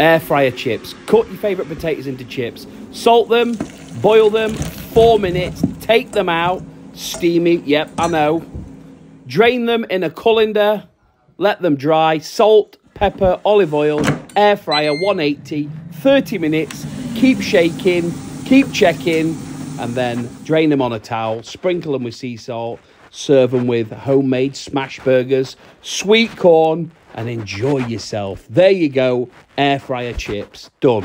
air fryer chips. Cut your favourite potatoes into chips. Salt them, boil them, four minutes, take them out. Steamy, yep, I know. Drain them in a colander, let them dry. Salt, pepper, olive oil, air fryer 180, 30 minutes. Keep shaking, keep checking, and then drain them on a towel. Sprinkle them with sea salt. Serve them with homemade smash burgers, sweet corn, and enjoy yourself. There you go, air fryer chips. Done.